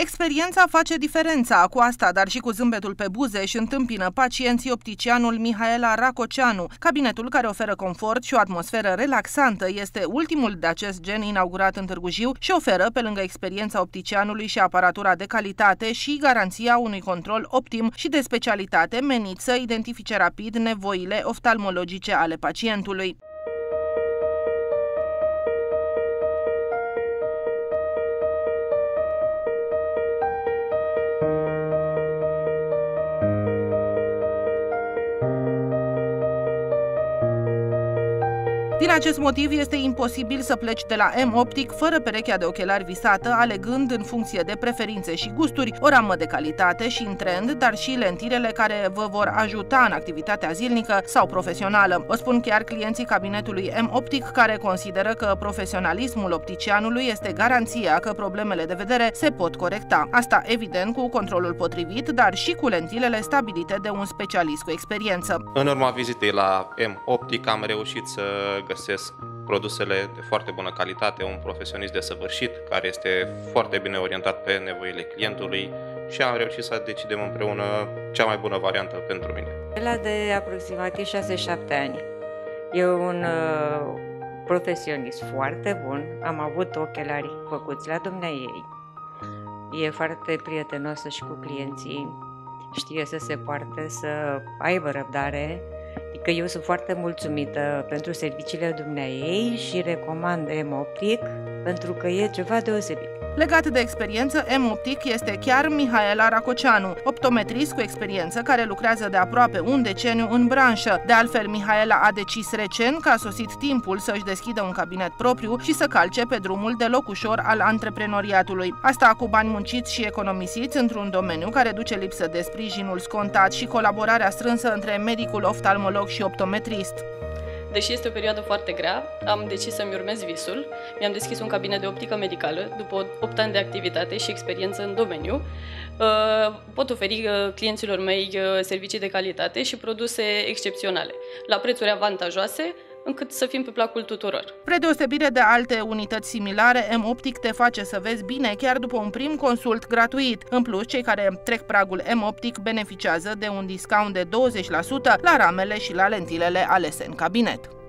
Experiența face diferența. Cu asta, dar și cu zâmbetul pe buze, și întâmpină pacienții opticianul Mihaela Racoceanu. Cabinetul care oferă confort și o atmosferă relaxantă este ultimul de acest gen inaugurat în Târgu Jiu și oferă, pe lângă experiența opticianului și aparatura de calitate, și garanția unui control optim și de specialitate menit să identifice rapid nevoile oftalmologice ale pacientului. Din acest motiv este imposibil să pleci de la M-Optic fără perechea de ochelari visată, alegând în funcție de preferințe și gusturi o ramă de calitate și în trend, dar și lentilele care vă vor ajuta în activitatea zilnică sau profesională. O spun chiar clienții cabinetului M-Optic care consideră că profesionalismul opticianului este garanția că problemele de vedere se pot corecta. Asta evident cu controlul potrivit, dar și cu lentilele stabilite de un specialist cu experiență. În urma vizitei la M-Optic am reușit să găsesc produsele de foarte bună calitate, un profesionist de săvârșit care este foarte bine orientat pe nevoile clientului și am reușit să decidem împreună cea mai bună variantă pentru mine. La de aproximativ 6-7 ani. E un uh, profesionist foarte bun. Am avut ochelari făcuți la ei. E foarte prietenoasă și cu clienții. Știe să se poarte, să aibă răbdare că eu sunt foarte mulțumită pentru serviciile dumneai și recomand M-Optic pentru că e ceva deosebit. Legat de experiență, M-Optic este chiar Mihaela Racoceanu, optometrist cu experiență care lucrează de aproape un deceniu în branșă. De altfel, Mihaela a decis recent că a sosit timpul să-și deschidă un cabinet propriu și să calce pe drumul de loc ușor al antreprenoriatului. Asta cu bani munciți și economisiți într-un domeniu care duce lipsă de sprijinul scontat și colaborarea strânsă între medicul oftalmolog și optometrist. Deși este o perioadă foarte grea, am decis să-mi urmez visul. Mi-am deschis un cabinet de optică medicală după 8 ani de activitate și experiență în domeniu. Uh, pot oferi uh, clienților mei uh, servicii de calitate și produse excepționale, la prețuri avantajoase, încât să fim pe placul tuturor. Spre deosebire de alte unități similare, M-Optic te face să vezi bine chiar după un prim consult gratuit. În plus, cei care trec pragul M-Optic beneficiază de un discount de 20% la ramele și la lentilele alese în cabinet.